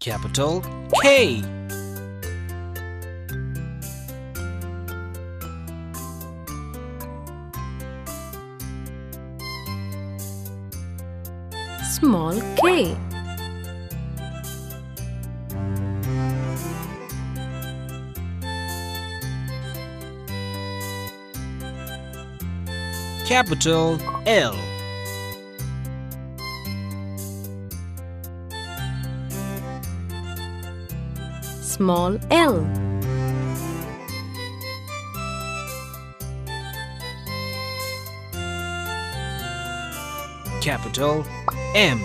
Capital K. Small k. Capital L. Small l. Capital M.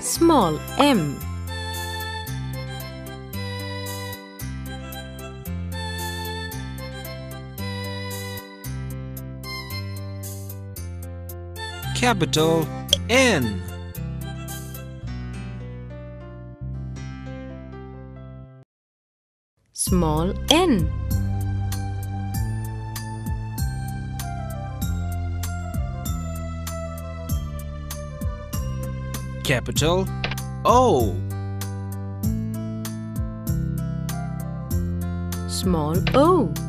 Small m. Capital N. Small n. Capital O. Small o.